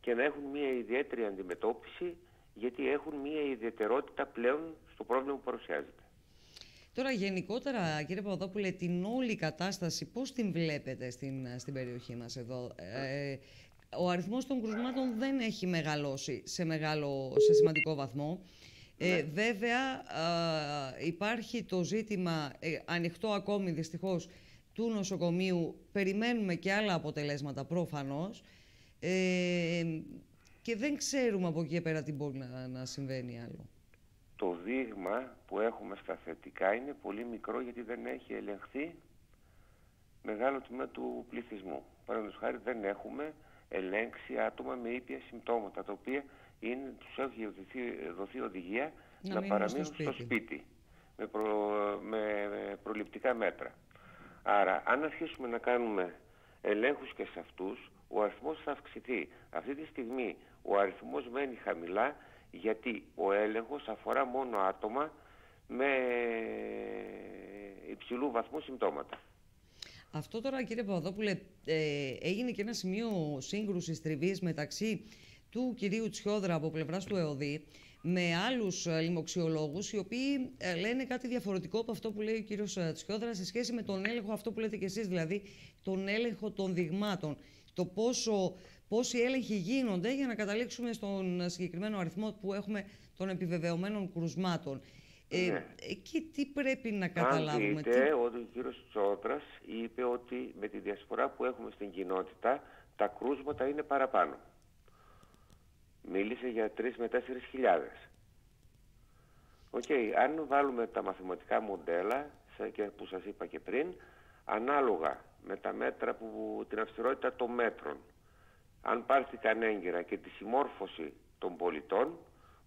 και να έχουν μια ιδιαίτερη αντιμετώπιση γιατί έχουν μια ιδιαιτερότητα πλέον στο πρόβλημα που παρουσιάζεται. Τώρα γενικότερα, κύριε Παπαδόπουλε, την όλη κατάσταση πώς την βλέπετε στην, στην περιοχή μας εδώ; Ε, ο αριθμός των κρουσμάτων δεν έχει μεγαλώσει σε, μεγάλο, σε σημαντικό βαθμό. Ε, βέβαια, α, υπάρχει το ζήτημα ε, ανοιχτό ακόμη δυστυχώς του νοσοκομείου. Περιμένουμε και άλλα αποτελέσματα προφανώς. Ε, και δεν ξέρουμε από εκεί και πέρα τι μπορεί να, να συμβαίνει άλλο. Το δείγμα που έχουμε στα θετικά είναι πολύ μικρό γιατί δεν έχει ελεγχθεί μεγάλο τμήμα του πληθυσμού. Παραδείγματος χάρη δεν έχουμε ελέγξει άτομα με ήπια συμπτώματα, τα οποία είναι, τους έχει δοθεί, δοθεί οδηγία Να να, μείνουν παραμείνουν στο στο σπίτι. σπίτι, με, προ, με προληπτικά μέτρα. Άρα, αν αρχίσουμε να κάνουμε ελέγχους και σε αυτούς, ο αριθμός θα αυξηθεί. Αυτή τη στιγμή ο αριθμός μένει χαμηλά γιατί ο έλεγχος αφορά μόνο άτομα με υψηλού βαθμού συμπτώματα. Αυτό τώρα, κύριε Παπαδόπουλε, ε, έγινε και ένα σημείο σύγκρουσης τριβής μεταξύ του κυρίου Τσιόδρα από πλευράς του ΕΟΔΗ με άλλους ε, λοιμοξιολόγους οι οποίοι ε, λένε κάτι διαφορετικό από αυτό που λέει ο κύριος ε, Τσιόδρας σε σχέση με τον έλεγχο, αυτό που λέτε και εσείς, δηλαδή τον έλεγχο των δειγμάτων. Το πόσο, πόσοι έλεγχοι γίνονται για να καταλήξουμε στον συγκεκριμένο αριθμό που έχουμε των επιβεβαιωμένων κρουσμάτων. Ε, Ναι. Εκεί τι πρέπει να Αν καταλάβουμε. δείτε, ο κύριος Τσότρας είπε ότι με τη διασπορά που έχουμε στην κοινότητα τα κρούσματα είναι παραπάνω. Μίλησε για 3 με 4 χιλιάδες. Οκ, αν βάλουμε τα μαθηματικά μοντέλα σα- και που σας είπα και πριν, ανάλογα με τα μέτρα που, την αυστηρότητα των μέτρων, αν πάρθηκαν έγκαιρα και τη συμμόρφωση των πολιτών,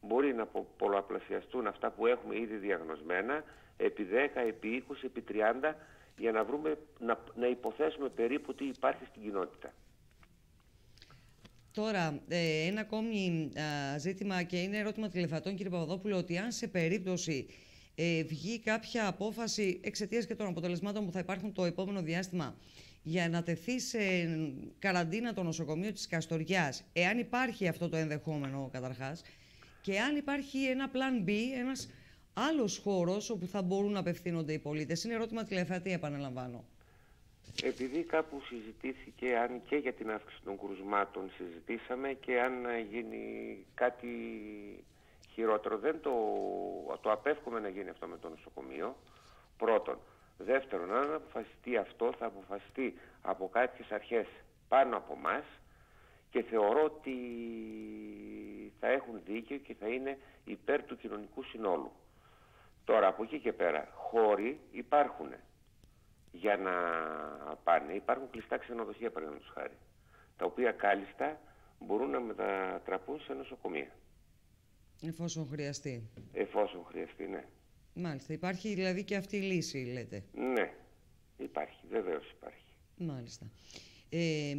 μπορεί να πο- πολλαπλασιαστούν αυτά που έχουμε ήδη διαγνωσμένα επί 10, επί 20, επί 30 για να, βρούμε, να, να υποθέσουμε περίπου τι υπάρχει στην κοινότητα. Τώρα, ε, ένα ακόμη α, ζήτημα και είναι ερώτημα τηλεφατών, κύριε Παπαδόπουλο, ότι αν σε περίπτωση ε, βγει κάποια απόφαση εξαιτίας και των αποτελεσμάτων που θα υπάρχουν το επόμενο διάστημα για να τεθεί σε καραντίνα το νοσοκομείο της Καστοριάς, εάν υπάρχει αυτό το ενδεχόμενο καταρχάς, και αν υπάρχει ένα plan B, ένας άλλος χώρος όπου θα μπορούν να απευθύνονται οι πολίτες. Είναι ερώτημα τηλεφατή, επαναλαμβάνω. Επειδή κάπου συζητήθηκε αν και για την αύξηση των κρουσμάτων συζητήσαμε και αν ε, γίνει κάτι χειρότερο. Δεν το, το απέφχομαι να γίνει αυτό με το νοσοκομείο. Πρώτον. Δεύτερον, αν αποφασιστεί αυτό θα αποφασιστεί από κάποιες αρχές πάνω από μας και θεωρώ ότι θα έχουν δίκιο και θα είναι υπέρ του κοινωνικού συνόλου. Τώρα από εκεί και πέρα χώροι υπάρχουν για να πάνε. Υπάρχουν κλειστά ξενοδοχεία παραδείγματος χάρη, τα οποία κάλλιστα μπορούν να μετατραπούν σε νοσοκομεία. Εφόσον χρειαστεί. Εφόσον χρειαστεί, ναι. Μάλιστα. Υπάρχει δηλαδή και αυτή η λύση, λέτε. Ναι. Υπάρχει. Βεβαίως υπάρχει. Μάλιστα. Ε,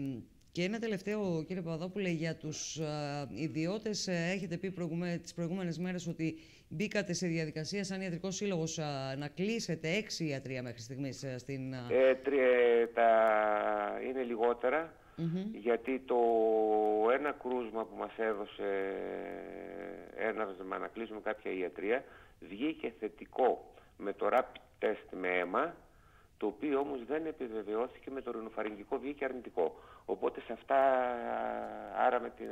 και ένα τελευταίο, κύριε Παπαδόπουλε, για τους α, ιδιώτες. Ε, έχετε πει προηγουμέ, τις προηγούμενες μέρες ότι μπήκατε σε διαδικασία σαν ιατρικός σύλλογος να κλείσετε έξι ιατρία μέχρι στιγμής ε, στην... Ε, τρι, τα... Είναι λιγότερα, γιατί το ένα κρούσμα που μας έδωσε έναυσμα να κλείσουμε κάποια ιατρία βγήκε θετικό με το rapid test με αίμα το οποίο όμως δεν επιβεβαιώθηκε με το ρινοφαρυγγικό βγήκε αρνητικό. Οπότε σε αυτά άρα με την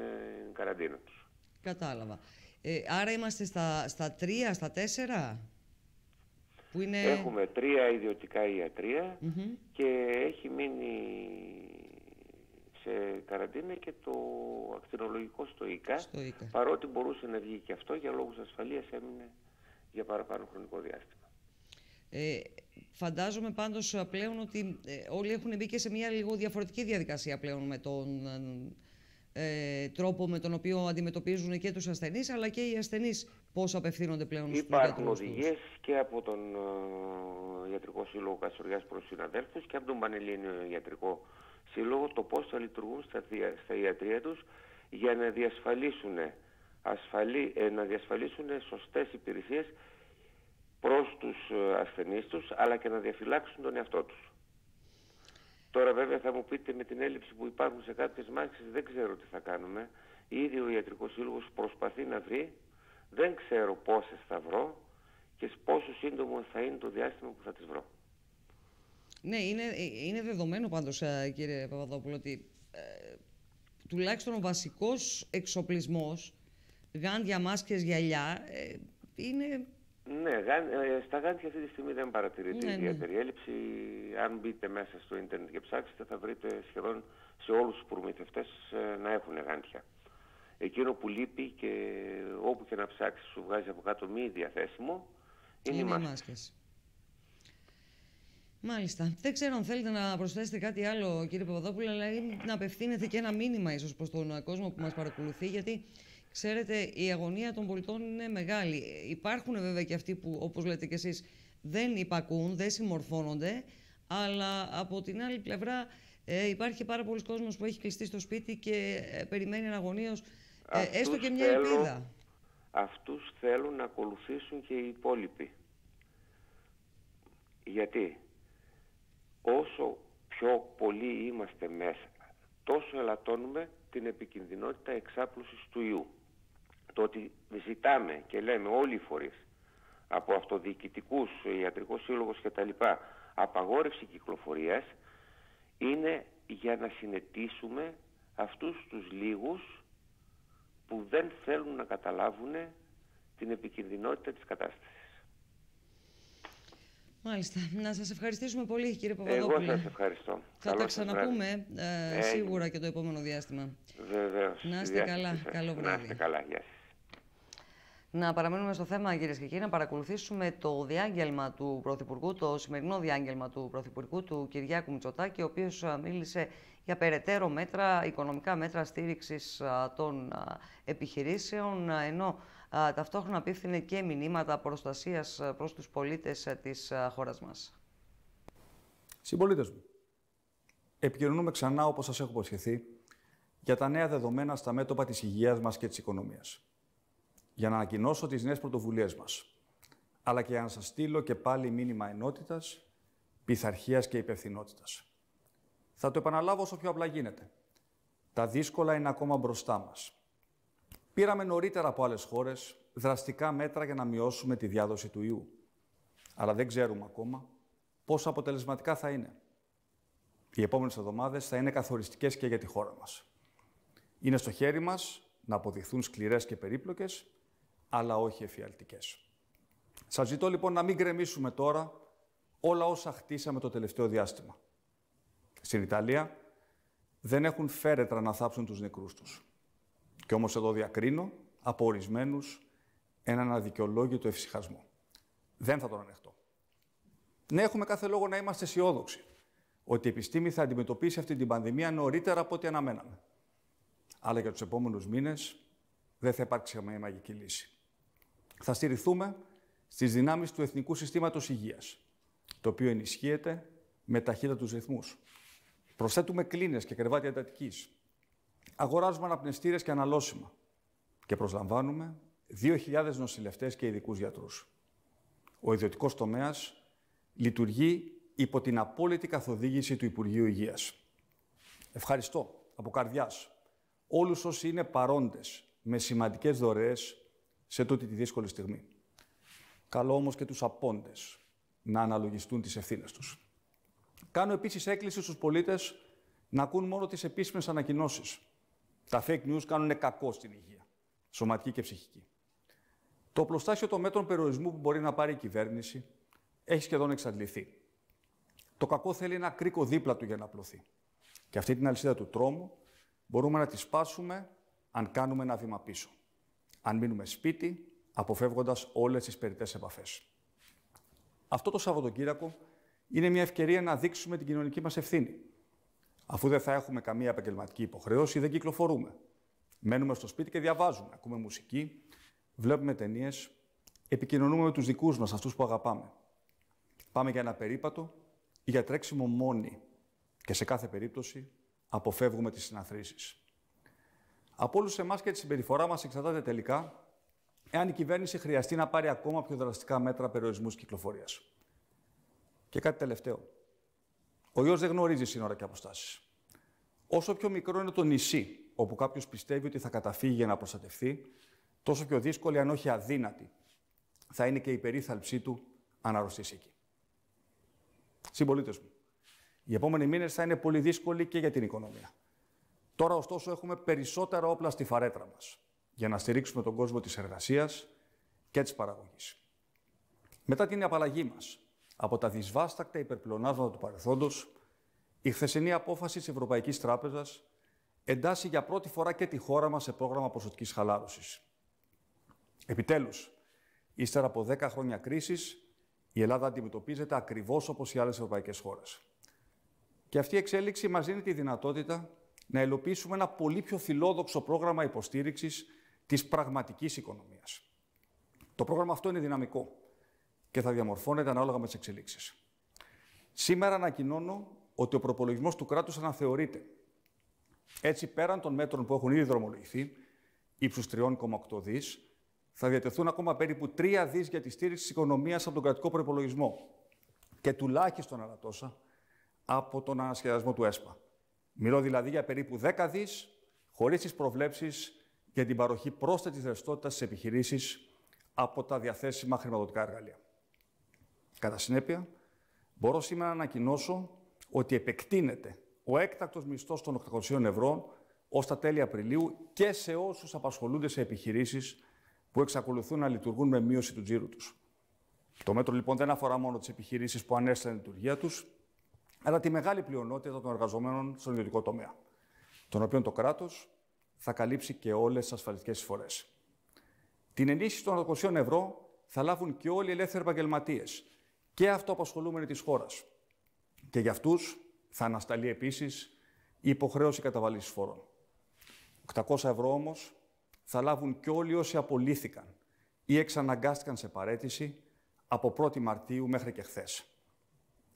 καραντίνα τους. Κατάλαβα. Ε, άρα είμαστε στα, στα τρία, στα τέσσερα. Που είναι... Έχουμε τρία ιδιωτικά ιατρία και έχει μείνει σε καραντίνα και το ακτινολογικό στο ΙΚΑ, στο ΙΚΑ. Παρότι μπορούσε να βγει και αυτό για λόγους ασφαλείας έμεινε για παραπάνω χρονικό διάστημα. Ε, φαντάζομαι πάντως ε, πλέον ότι ε, όλοι έχουν μπει και σε μια λίγο διαφορετική διαδικασία πλέον με τον ε, τρόπο με τον οποίο αντιμετωπίζουν και τους ασθενείς αλλά και οι ασθενείς πώς απευθύνονται πλέον στους Υπάρχουν οδηγίες και από τον ε, Ιατρικό Σύλλογο Κασοριάς προς συναδέλφους και από τον Πανελλήνιο Ιατρικό Σύλλογο το πώς θα λειτουργούν στα, στα ιατρία τους για να διασφαλίσουν, ασφαλή, να διασφαλίσουν σωστές υπηρεσίες προς τους ε, ασθενείς τους, αλλά και να διαφυλάξουν τον εαυτό τους. Τώρα βέβαια θα μου πείτε με την έλλειψη που υπάρχουν σε κάποιες μάχες δεν ξέρω τι θα κάνουμε. Ήδη ο Ιατρικός Σύλλογος προσπαθεί να βρει, δεν ξέρω πόσες θα βρω και πόσο σύντομο θα είναι το διάστημα που θα τις βρω. Ναι, είναι, είναι δεδομένο πάντως ε, κύριε Παπαδόπουλο ότι ε, τουλάχιστον ο βασικός εξοπλισμός, γάντια, μάσκες, γυαλιά, ε, είναι ναι, ε, στα γάντια αυτή τη στιγμή δεν παρατηρείται ναι, ιδιαίτερη ναι. έλλειψη. Αν μπείτε μέσα στο ίντερνετ και ψάξετε θα βρείτε σχεδόν σε όλους τους προμηθευτές ε, να έχουν γάντια. Εκείνο που λείπει και όπου και να ψάξεις σου βγάζει από κάτω μη διαθέσιμο είναι, είναι οι μάσκες. Μάλιστα. Δεν ξέρω αν θέλετε να προσθέσετε κάτι άλλο κύριε Παπαδόπουλο, αλλά να απευθύνετε και ένα μήνυμα ίσως προς τον κόσμο που μας παρακολουθεί, γιατί Ξέρετε, η αγωνία των πολιτών είναι μεγάλη. Υπάρχουν βέβαια και αυτοί που, όπως λέτε και εσείς, δεν υπακούν, δεν συμμορφώνονται, αλλά από την άλλη πλευρά ε, υπάρχει και πάρα πολλοί κόσμος που έχει κλειστεί στο σπίτι και ε, περιμένει αναγωνίως ε, έστω και μια θέλουν, ελπίδα. Αυτούς θέλουν να ακολουθήσουν και οι υπόλοιποι. Γιατί όσο πιο πολλοί είμαστε μέσα, τόσο ελαττώνουμε την επικινδυνότητα εξάπλωσης του ιού το ότι ζητάμε και λέμε όλοι οι φορείς από αυτοδιοικητικούς, ιατρικός σύλλογος κτλ. απαγόρευση κυκλοφορίας είναι για να συνετίσουμε αυτούς τους λίγους που δεν θέλουν να καταλάβουν την επικινδυνότητα της κατάστασης. Μάλιστα. Να σας ευχαριστήσουμε πολύ κύριε Παπαδόπουλε. Εγώ σας ευχαριστώ. Θα τα ξαναπούμε ε, σίγουρα και το επόμενο διάστημα. Βεβαίως. Να είστε καλά. Καλό βράδυ. Να είστε καλά. Γεια σας. Να παραμείνουμε στο θέμα, κυρίες και κύριοι, να παρακολουθήσουμε το διάγγελμα του Πρωθυπουργού, το σημερινό διάγγελμα του Πρωθυπουργού του Κυριάκου Μητσοτάκη, ο οποίος μίλησε για περαιτέρω μέτρα, οικονομικά μέτρα στήριξης των επιχειρήσεων, ενώ ταυτόχρονα απίφθινε και μηνύματα προστασίας προς τους πολίτες της χώρας μας. Συμπολίτες μου, επικοινωνούμε ξανά όπως σας έχω υποσχεθεί για τα νέα δεδομένα στα μέτωπα της υγείας μας και της οικονομίας για να ανακοινώσω τις νέες πρωτοβουλίες μας, αλλά και για να σας στείλω και πάλι μήνυμα ενότητας, πειθαρχίας και υπευθυνότητας. Θα το επαναλάβω όσο πιο απλά γίνεται. Τα δύσκολα είναι ακόμα μπροστά μας. Πήραμε νωρίτερα από άλλες χώρες δραστικά μέτρα για να μειώσουμε τη διάδοση του ιού. Αλλά δεν ξέρουμε ακόμα πόσο αποτελεσματικά θα είναι. Οι επόμενες εβδομάδες θα είναι καθοριστικές και για τη χώρα μας. Είναι στο χέρι μας να αποδειχθούν σκληρές και περίπλοκες αλλά όχι εφιαλτικές. Σας ζητώ λοιπόν να μην γκρεμίσουμε τώρα όλα όσα χτίσαμε το τελευταίο διάστημα. Στην Ιταλία δεν έχουν φέρετρα να θάψουν τους νεκρούς τους. Και όμως εδώ διακρίνω από ορισμένους έναν αδικαιολόγητο ευσυχασμό. Δεν θα τον ανεχτώ. Ναι, έχουμε κάθε λόγο να είμαστε αισιόδοξοι ότι η επιστήμη θα αντιμετωπίσει αυτή την πανδημία νωρίτερα από ό,τι αναμέναμε. Αλλά για τους επόμενους μήνες δεν θα υπάρξει καμία μαγική λύση. Θα στηριχθούμε στις δυνάμεις του Εθνικού Συστήματος Υγείας, το οποίο ενισχύεται με ταχύτατους ρυθμούς. Προσθέτουμε κλίνες και κρεβάτια εντατικής. Αγοράζουμε αναπνευστήρες και αναλώσιμα. Και προσλαμβάνουμε 2.000 νοσηλευτές και ειδικούς γιατρούς. Ο ιδιωτικός τομέας λειτουργεί υπό την απόλυτη καθοδήγηση του Υπουργείου Υγείας. Ευχαριστώ από καρδιάς όλους όσοι είναι παρόντες με σημαντικές δωρεές σε τούτη τη δύσκολη στιγμή. Καλό όμως και τους απόντες να αναλογιστούν τις ευθύνες τους. Κάνω επίσης έκκληση στους πολίτες να ακούν μόνο τις επίσημες ανακοινώσεις. Τα fake news κάνουν κακό στην υγεία, σωματική και ψυχική. Το πλωστάσιο των μέτρων περιορισμού που μπορεί να πάρει η κυβέρνηση έχει σχεδόν εξαντληθεί. Το κακό θέλει ένα κρίκο δίπλα του για να απλωθεί. Και αυτή την αλυσίδα του τρόμου μπορούμε να τη σπάσουμε αν κάνουμε ένα βήμα πίσω. Αν μείνουμε σπίτι, αποφεύγοντας όλες τις περιττές επαφές. Αυτό το Σαββατοκύριακο είναι μια ευκαιρία να δείξουμε την κοινωνική μας ευθύνη. Αφού δεν θα έχουμε καμία επαγγελματική υποχρέωση, δεν κυκλοφορούμε. Μένουμε στο σπίτι και διαβάζουμε, ακούμε μουσική, βλέπουμε ταινίες, επικοινωνούμε με τους δικούς μας, αυτούς που αγαπάμε. Πάμε για ένα περίπατο ή για τρέξιμο μόνοι και σε κάθε περίπτωση αποφεύγουμε τις συναθρήσεις. Από όλους εμάς και τη συμπεριφορά μας εξαρτάται τελικά εάν η κυβέρνηση χρειαστεί να πάρει ακόμα πιο δραστικά μέτρα περιορισμούς κυκλοφορίας. Και κάτι τελευταίο. Ο ιός δεν γνωρίζει σύνορα και αποστάσεις. Όσο πιο μικρό είναι το νησί όπου κάποιος πιστεύει ότι θα καταφύγει για να προστατευτεί, τόσο πιο δύσκολη, αν όχι αδύνατη, θα είναι και η περίθαλψή του αν αρρωστήσει εκεί. Συμπολίτες μου, οι επόμενοι μήνες θα είναι πολύ δύσκολοι και για την οικονομία. Τώρα, ωστόσο, έχουμε περισσότερα όπλα στη φαρέτρα μας για να στηρίξουμε τον κόσμο της εργασίας και της παραγωγής. Μετά την απαλλαγή μας από τα δυσβάστακτα υπερπλονάσματα του παρελθόντος, η χθεσινή απόφαση της Ευρωπαϊκής Τράπεζας εντάσσει για πρώτη φορά και τη χώρα μας σε πρόγραμμα ποσοτικής χαλάρωσης. Επιτέλους, ύστερα από 10 χρόνια κρίσης, η Ελλάδα αντιμετωπίζεται ακριβώς όπως οι άλλες ευρωπαϊκές χώρες. Και αυτή η εξέλιξη μας δίνει τη δυνατότητα να υλοποιήσουμε ένα πολύ πιο φιλόδοξο πρόγραμμα υποστήριξης της πραγματικής οικονομίας. Το πρόγραμμα αυτό είναι δυναμικό και θα διαμορφώνεται ανάλογα με τις εξελίξεις. Σήμερα ανακοινώνω ότι ο προπολογισμός του κράτους αναθεωρείται. Έτσι, πέραν των μέτρων που έχουν ήδη δρομολογηθεί, ύψους 3,8 δις, θα διατεθούν ακόμα περίπου 3 δις για τη στήριξη της οικονομίας από τον κρατικό προπολογισμό και τουλάχιστον άλλα τόσα από τον ανασχεδιασμό του ΕΣΠΑ. Μιλώ δηλαδή για περίπου 10 δις, χωρίς τις προβλέψεις για την παροχή πρόσθετης ρευστότητας στις επιχειρήσεις από τα διαθέσιμα χρηματοδοτικά εργαλεία. Κατά συνέπεια, μπορώ σήμερα να ανακοινώσω ότι επεκτείνεται ο έκτακτος μισθός των 800 ευρώ ως τα τέλη Απριλίου και σε όσους απασχολούνται σε επιχειρήσεις που εξακολουθούν να λειτουργούν με μείωση του τζίρου τους. Το μέτρο λοιπόν δεν αφορά μόνο τις επιχειρήσεις που ανέστησαν τη λειτουργία τους, αλλά τη μεγάλη πλειονότητα των εργαζομένων στον ιδιωτικό τομέα, τον οποίο το κράτος θα καλύψει και όλες τις ασφαλιστικές εισφορές. Την ενίσχυση των 800 ευρώ θα λάβουν και όλοι οι ελεύθεροι επαγγελματίες και αυτοαπασχολούμενοι της χώρας. Και για αυτούς θα ανασταλεί επίσης η υποχρέωση καταβολή εισφορών. 800 ευρώ όμως θα λάβουν και όλοι όσοι απολύθηκαν ή εξαναγκάστηκαν σε παρέτηση από 1η Μαρτίου μέχρι και χθες.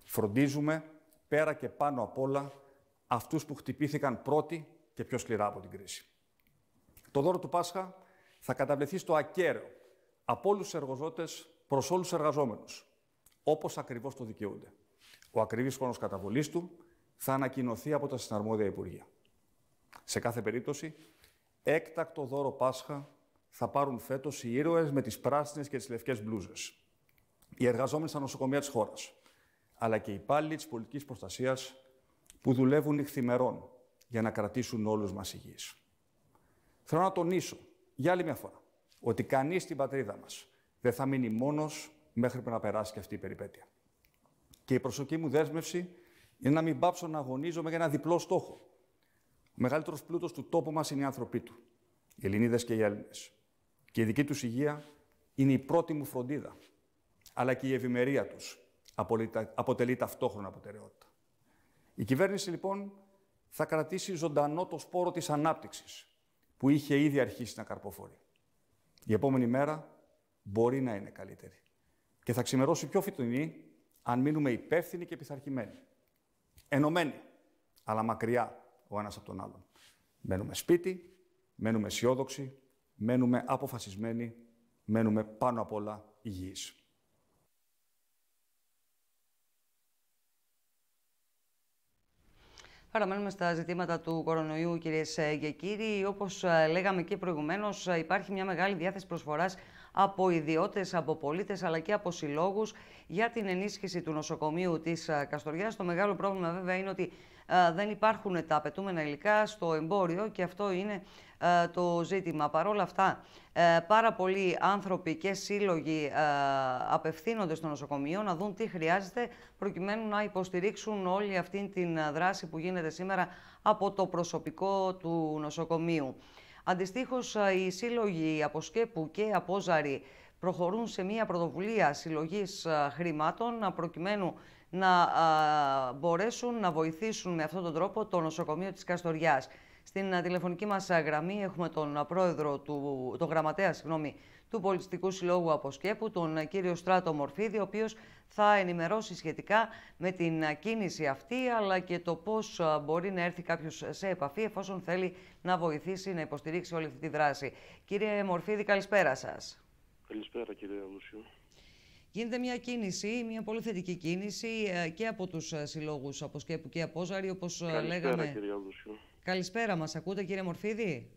Φροντίζουμε πέρα και πάνω απ' όλα αυτούς που χτυπήθηκαν πρώτοι και πιο σκληρά από την κρίση. Το δώρο του Πάσχα θα καταβληθεί στο ακέραιο από όλους τους εργοζότες προς όλους τους εργαζόμενους, όπως ακριβώς το δικαιούνται. Ο ακριβής χρόνος καταβολής του θα ανακοινωθεί από τα συναρμόδια Υπουργεία. Σε κάθε περίπτωση, έκτακτο δώρο Πάσχα θα πάρουν φέτος οι ήρωες με τις πράσινες και τις λευκές μπλούζες. Οι εργαζόμενοι στα νοσοκομεία της χώρας, αλλά και οι υπάλληλοι της πολιτικής προστασίας που δουλεύουν νυχθημερών για να κρατήσουν όλους μας υγιείς. Θέλω να τονίσω για άλλη μια φορά ότι κανείς στην πατρίδα μας δεν θα μείνει μόνος μέχρι που να περάσει και αυτή η περιπέτεια. Και η προσωπική μου δέσμευση είναι να μην πάψω να αγωνίζομαι για ένα διπλό στόχο. Ο μεγαλύτερος πλούτος του τόπου μας είναι οι άνθρωποι του, οι Ελληνίδες και οι Έλληνες. Και η δική τους υγεία είναι η πρώτη μου φροντίδα, αλλά και η ευημερία τους αποτελεί ταυτόχρονα προτεραιότητα. Η κυβέρνηση, λοιπόν, θα κρατήσει ζωντανό το σπόρο της ανάπτυξης, που είχε ήδη αρχίσει να καρποφορεί. Η επόμενη μέρα μπορεί να είναι καλύτερη και θα ξημερώσει πιο φυτονή αν μείνουμε υπεύθυνοι και πειθαρχημένοι. Ενωμένοι, αλλά μακριά ο ένας από τον άλλον. Μένουμε σπίτι, μένουμε αισιόδοξοι, μένουμε αποφασισμένοι, μένουμε πάνω απ' όλα υγιείς. Παραμένουμε στα ζητήματα του κορονοϊού, κυρίες και κύριοι. Όπως ε, λέγαμε και προηγουμένως, ε, υπάρχει μια μεγάλη διάθεση προσφοράς από ιδιώτες, από πολίτες αλλά και από συλλόγους για την ενίσχυση του νοσοκομείου της ε, Καστοριάς. Το μεγάλο πρόβλημα, βέβαια, είναι ότι δεν υπάρχουν τα απαιτούμενα υλικά στο εμπόριο και αυτό είναι το ζήτημα. Παρ' όλα αυτά, πάρα πολλοί άνθρωποι και σύλλογοι απευθύνονται στο νοσοκομείο να δουν τι χρειάζεται προκειμένου να υποστηρίξουν όλη αυτή την δράση που γίνεται σήμερα από το προσωπικό του νοσοκομείου. Αντιστοίχως, οι σύλλογοι από Σκέπου και από Ζαρή προχωρούν σε μια πρωτοβουλία συλλογής χρημάτων προκειμένου να μπορέσουν να βοηθήσουν με αυτόν τον τρόπο το νοσοκομείο της Καστοριάς. Στην τηλεφωνική μας γραμμή έχουμε τον πρόεδρο, του, τον γραμματέα συγγνώμη, του Πολιτιστικού Συλλόγου Αποσκέπου, τον κύριο Στράτο Μορφίδη, ο οποίος θα ενημερώσει σχετικά με την κίνηση αυτή, αλλά και το πώς μπορεί να έρθει κάποιος σε επαφή, εφόσον θέλει να βοηθήσει, να υποστηρίξει όλη αυτή τη δράση. Κύριε Μορφίδη, καλησπέρα σας. Καλησπέρα κύριε Λούσιο. Γίνεται μια κίνηση, μια πολύ θετική κίνηση ε, και από τους ε, συλλόγους από Σκέπου και από Ζάρι, όπως ε, Καλησπέρα, λέγαμε. κύριε Λούσιο. Καλησπέρα, μας ακούτε κύριε Μορφίδη;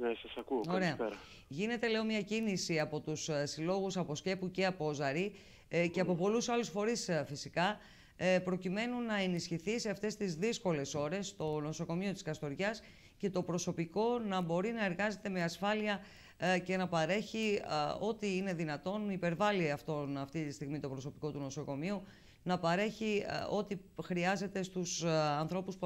Ναι, σας ακούω. Ωραία. Καλησπέρα. Γίνεται, λέω, μια κίνηση από τους ε, συλλόγους από Σκέπου και από Ζαρή ε, και από πολλούς άλλους φορείς ε, φυσικά, ε, προκειμένου να ενισχυθεί σε αυτές τις δύσκολες ώρες το νοσοκομείο της Καστοριάς και το προσωπικό να μπορεί να εργάζεται με ασφάλεια ε, και να παρέχει ε, ό,τι είναι δυνατόν, υπερβάλλει αυτόν αυτή τη στιγμή το προσωπικό του νοσοκομείου, να παρέχει ε, ό,τι χρειάζεται στους ανθρώπους που